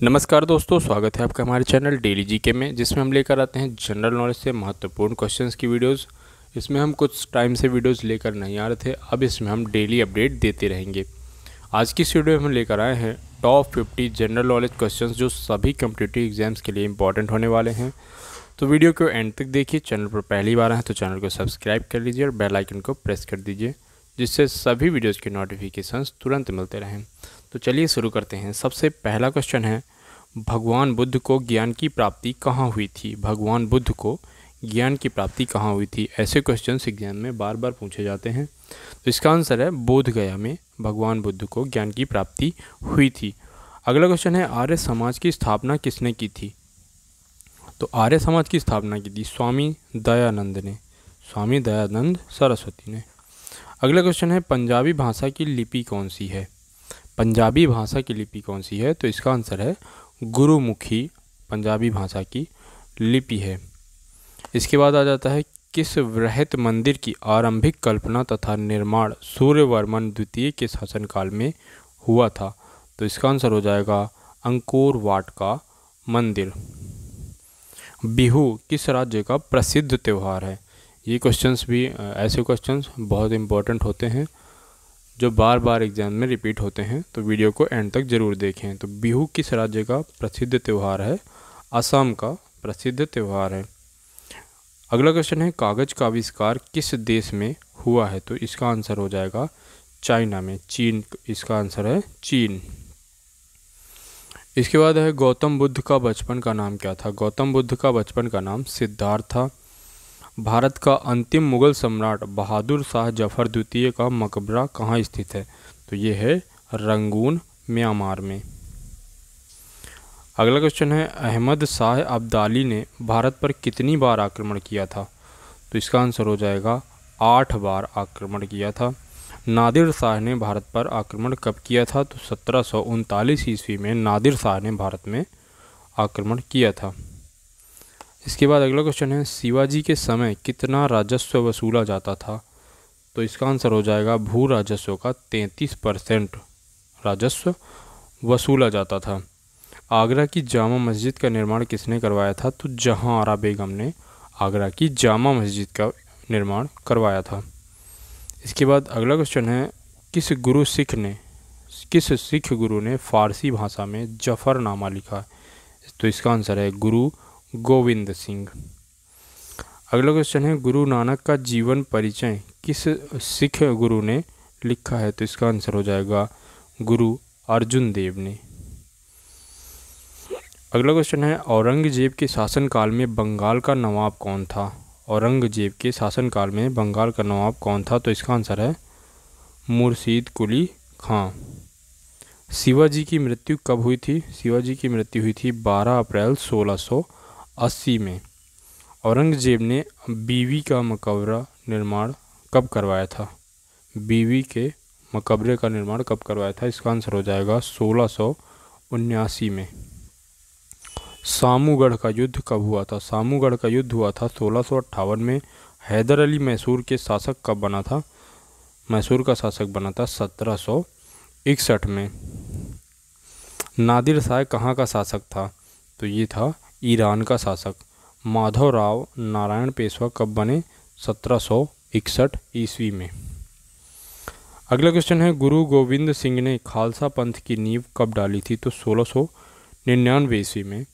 नमस्कार दोस्तों, स्वागत है आपका हमारे चैनल डेली जीके में, जिसमें हम लेकर आते हैं जनरल नॉलेज से महत्वपूर्ण क्वेश्चंस की वीडियोस इसमें हम कुछ टाइम से वीडियोस लेकर नहीं आ रहे थे, अब इसमें हम डेली अपडेट देते रहेंगे। आज की इस वीडियो में हम लेकर आए हैं top fifty general knowledge question जो सभी कम्पिटेटिव एग्ज़ाम्स के लिए इंपॉर्टेंट होने वाले हैं। तो वीडियो को एंड तक देखिए चैनल पर पहली बार आए तो चैनल को सब्सक्राइब कर लीजिए और बेलाइकन को प्रेस कर दीजिए, जिससे सभी वीडियोज़ के नोटिफिकेशन तुरंत मिलते रहें। तो चलिए शुरू करते हैं। सबसे पहला क्वेश्चन है, भगवान बुद्ध को ज्ञान की प्राप्ति कहाँ हुई थी? भगवान बुद्ध को ज्ञान की प्राप्ति कहाँ हुई थी? ऐसे क्वेश्चन एग्ज़ाम में बार बार पूछे जाते हैं। तो इसका आंसर है, बोध गया में भगवान बुद्ध को ज्ञान की प्राप्ति हुई थी। अगला क्वेश्चन है, आर्य समाज की स्थापना किसने की थी? तो आर्य समाज की स्थापना की थी स्वामी दयानंद ने। स्वामी दयानंद सरस्वती ने। अगला क्वेश्चन है, पंजाबी भाषा की लिपि कौन सी है? पंजाबी भाषा की लिपि कौन सी है? तो इसका आंसर है गुरुमुखी पंजाबी भाषा की लिपि है। इसके बाद आ जाता है किस वृहत मंदिर की आरंभिक कल्पना तथा निर्माण सूर्यवर्मन द्वितीय के शासनकाल में हुआ था? तो इसका आंसर हो जाएगा अंकोर वाट का मंदिर। बिहू किस राज्य का प्रसिद्ध त्यौहार है? ये क्वेश्चंस भी ऐसे क्वेश्चंस बहुत इंपॉर्टेंट होते हैं। जो बार बार एग्ज़ाम में रिपीट होते हैं तो वीडियो को एंड तक ज़रूर देखें। तो बिहू किस राज्य का प्रसिद्ध त्यौहार है? असम का प्रसिद्ध त्यौहार है। अगला क्वेश्चन है, कागज़ का आविष्कार किस देश में हुआ है? तो इसका आंसर हो जाएगा चाइना में। चीन, इसका आंसर है चीन। इसके बाद है, गौतम बुद्ध का बचपन का नाम क्या था? गौतम बुद्ध का बचपन का नाम सिद्धार्थ था। भारत का अंतिम मुगल सम्राट बहादुर शाह ज़फ़र द्वितीय का मकबरा कहाँ स्थित है? तो ये है रंगून, म्यांमार में। अगला क्वेश्चन है, अहमद शाह अब्दाली ने भारत पर कितनी बार आक्रमण किया था? तो इसका आंसर हो जाएगा, आठ बार आक्रमण किया था। नादिर शाह ने भारत पर आक्रमण कब किया था? तो सत्रह सौ उनतालीस ईस्वी में नादिर शाह ने भारत में आक्रमण किया था। इसके बाद अगला क्वेश्चन है, शिवाजी के समय कितना राजस्व वसूला जाता था? तो इसका आंसर हो जाएगा, भू राजस्व का तैंतीस परसेंट राजस्व वसूला जाता था। आगरा की जामा मस्जिद का निर्माण किसने करवाया था? तो जहाँ आरा बेगम ने आगरा की जामा मस्जिद का निर्माण करवाया था। इसके बाद अगला क्वेश्चन है, किस गुरु सिख ने, किस सिख गुरु ने फारसी भाषा में जफरनामा लिखा? तो इसका आंसर है, गुरु गोविंद सिंह। अगला क्वेश्चन है, गुरु नानक का जीवन परिचय किस सिख गुरु ने लिखा है? तो इसका आंसर हो जाएगा, गुरु अर्जुन देव ने। अगला क्वेश्चन है, औरंगज़ेब के शासनकाल में बंगाल का नवाब कौन था? औरंगज़ेब के शासनकाल में बंगाल का नवाब कौन था? तो इसका आंसर है, मुर्शीद कुली खां। शिवाजी की मृत्यु कब हुई थी? शिवाजी की मृत्यु हुई थी 12 अप्रैल सोलह अस्सी में। औरंगज़ेब ने बीवी का मकबरा निर्माण कब करवाया था? बीवी के मकबरे का निर्माण कब करवाया था? इसका आंसर हो जाएगा सोलह सौ उन्यासी में। सामूगढ़ का युद्ध कब हुआ था? सामूगढ़ का युद्ध हुआ था सोलह में। हैदर अली मैसूर के शासक कब बना था? मैसूर का शासक बना था सत्रह इकसठ में। नादिर शाह कहाँ का शासक था? तो ये था ईरान का शासक। माधवराव नारायण पेशवा कब बने? सत्रह सौ इकसठ ईस्वी में। अगला क्वेश्चन है, गुरु गोविंद सिंह ने खालसा पंथ की नींव कब डाली थी? तो सोलह सौ निन्यानवे ईस्वी में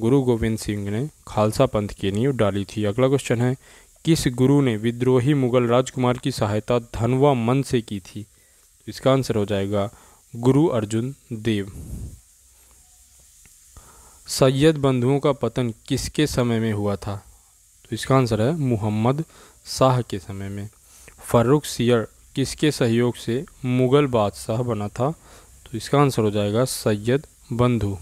गुरु गोविंद सिंह ने खालसा पंथ की नींव डाली थी। अगला क्वेश्चन है, किस गुरु ने विद्रोही मुगल राजकुमार की सहायता धनवा मन से की थी? इसका आंसर हो जाएगा, गुरु अर्जुन देव। सैयद बंधुओं का पतन किसके समय में हुआ था? तो इसका आंसर है मुहम्मद शाह के समय में। फ़र्रुख सियर किसके सहयोग से मुग़ल बादशाह बना था? तो इसका आंसर हो जाएगा सैयद बंधु।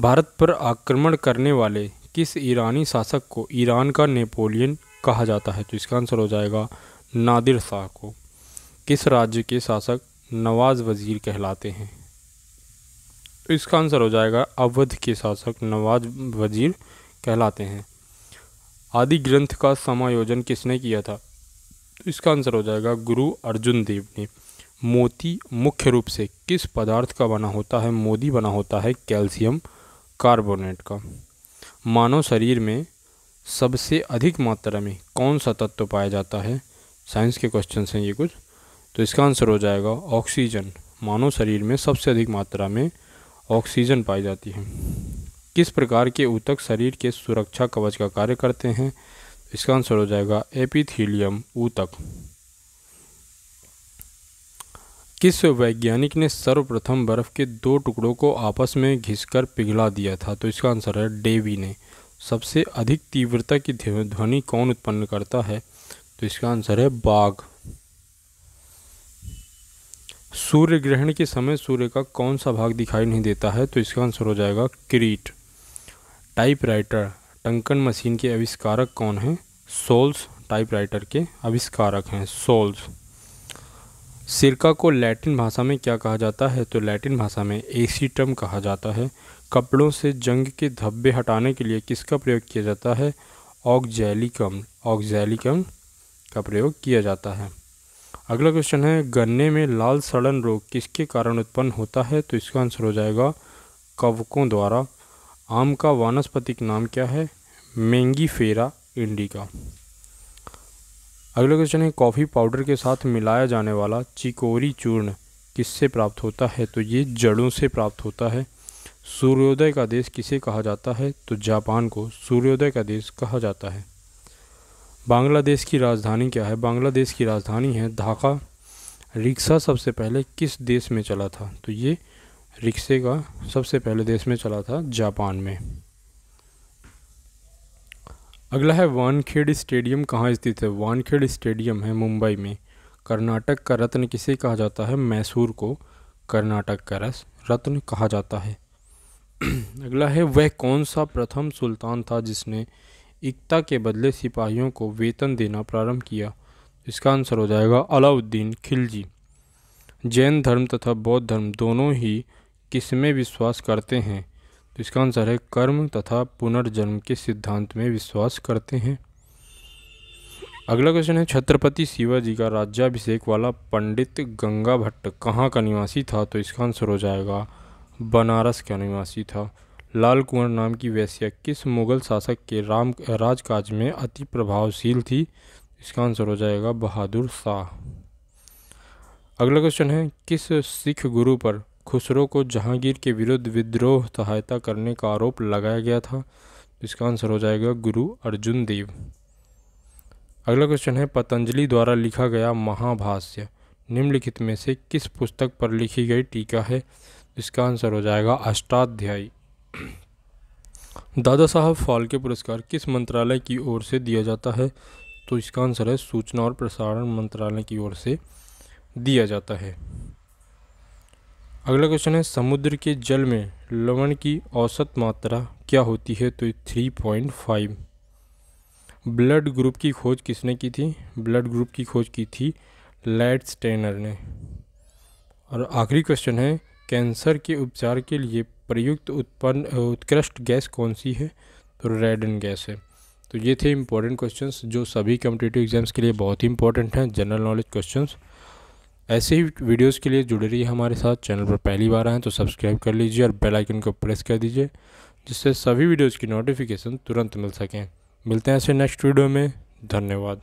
भारत पर आक्रमण करने वाले किस ईरानी शासक को ईरान का नेपोलियन कहा जाता है? तो इसका आंसर हो जाएगा नादिर शाह को। किस राज्य के शासक नवाज़ वज़ीर कहलाते हैं? तो इसका आंसर हो जाएगा अवध के शासक नवाज़ वज़ीर कहलाते हैं। आदि ग्रंथ का समायोजन किसने किया था? तो इसका आंसर हो जाएगा गुरु अर्जुन देव ने। मोती मुख्य रूप से किस पदार्थ का बना होता है? मोदी बना होता है कैल्शियम कार्बोनेट का। मानव शरीर में सबसे अधिक मात्रा में कौन सा तत्व पाया जाता है? साइंस के क्वेश्चन हैं ये कुछ। तो इसका आंसर हो जाएगा ऑक्सीजन। मानव शरीर में सबसे अधिक मात्रा में ऑक्सीजन पाई जाती है। किस प्रकार के ऊतक शरीर के सुरक्षा कवच का कार्य करते हैं? इसका आंसर हो जाएगा एपिथीलियम ऊतक। किस वैज्ञानिक ने सर्वप्रथम बर्फ़ के दो टुकड़ों को आपस में घिसकर पिघला दिया था? तो इसका आंसर है डेवी ने। सबसे अधिक तीव्रता की ध्वनि कौन उत्पन्न करता है? तो इसका आंसर है बाघ। सूर्य ग्रहण के समय सूर्य का कौन सा भाग दिखाई नहीं देता है? तो इसका आंसर हो जाएगा क्रीट। टाइपराइटर टंकन मशीन के आविष्कारक कौन हैं? सोल्स टाइपराइटर के आविष्कारक हैं सोल्स सिरका को लैटिन भाषा में क्या कहा जाता है? तो लैटिन भाषा में एसीटम कहा जाता है। कपड़ों से जंग के धब्बे हटाने के लिए किसका प्रयोग किया जाता है? ऑक्जैलिकम ऑक्जैलिकम का प्रयोग किया जाता है। अगला क्वेश्चन है, गन्ने में लाल सड़न रोग किसके कारण उत्पन्न होता है? तो इसका आंसर हो जाएगा कवकों द्वारा। आम का वानस्पतिक नाम क्या है? मेंगी फेरा इंडिका। अगला क्वेश्चन है, कॉफ़ी पाउडर के साथ मिलाया जाने वाला चिकोरी चूर्ण किससे प्राप्त होता है? तो ये जड़ों से प्राप्त होता है। सूर्योदय का देश किसे कहा जाता है? तो जापान को सूर्योदय का देश कहा जाता है। बांग्लादेश की राजधानी क्या है? बांग्लादेश की राजधानी है ढाका। रिक्शा सबसे पहले किस देश में चला था? तो ये रिक्शे का सबसे पहले देश में चला था जापान में। अगला है वानखेड़ स्टेडियम। कहाँ स्थित है? वानखेड़ स्टेडियम है मुंबई में। कर्नाटक का रत्न किसे कहा जाता है? मैसूर को कर्नाटक का रस, रत्न कहा जाता है। अगला है, वह कौन सा प्रथम सुल्तान था जिसने एकता के बदले सिपाहियों को वेतन देना प्रारंभ किया इसका आंसर हो जाएगा अलाउद्दीन खिलजी। जैन धर्म तथा बौद्ध धर्म दोनों ही किसमें विश्वास करते हैं? तो इसका आंसर है कर्म तथा पुनर्जन्म के सिद्धांत में विश्वास करते हैं। अगला क्वेश्चन है, छत्रपति शिवाजी का राज्याभिषेक वाला पंडित गंगा भट्ट कहाँ का निवासी था? तो इसका आंसर हो जाएगा बनारस का निवासी था। लाल कुंवर नाम की वैश्या किस मुगल शासक के राम, राजकाज में अति प्रभावशील थी? इसका आंसर हो जाएगा बहादुर शाह। अगला क्वेश्चन है, किस सिख गुरु पर खुसरो को जहांगीर के विरुद्ध विद्रोह सहायता करने का आरोप लगाया गया था? इसका आंसर हो जाएगा गुरु अर्जुन देव। अगला क्वेश्चन है, पतंजलि द्वारा लिखा गया महाभाष्य निम्नलिखित में से किस पुस्तक पर लिखी गई टीका है? इसका आंसर हो जाएगा अष्टाध्यायी। दादा साहब, फाल्के पुरस्कार किस मंत्रालय की ओर से दिया जाता है? तो इसका आंसर है, सूचना और प्रसारण मंत्रालय की ओर से दिया जाता है। अगला क्वेश्चन है, समुद्र के जल में लवण की औसत मात्रा क्या होती है? तो three point five blood group की खोज किसने की थी? ब्लड ग्रुप की खोज की थी लैड स्टेनर ने। और आखिरी क्वेश्चन है, कैंसर के उपचार के लिए प्रयुक्त उत्पन्न, उत्कृष्ट गैस कौन सी है? तो रेडन गैस है। तो ये थे इंपॉर्टेंट क्वेश्चंस जो सभी कम्पिटेटिव एग्ज़ाम्स के लिए बहुत ही इंपॉर्टेंट हैं जनरल नॉलेज क्वेश्चंस ऐसे ही वीडियोस के लिए जुड़े रहिए हमारे साथ चैनल पर पहली बार आएँ तो सब्सक्राइब कर लीजिए और बेल आइकन को प्रेस कर दीजिए, जिससे सभी वीडियोज़ की नोटिफिकेशन तुरंत मिल सकें। मिलते हैं ऐसे नेक्स्ट वीडियो में। धन्यवाद।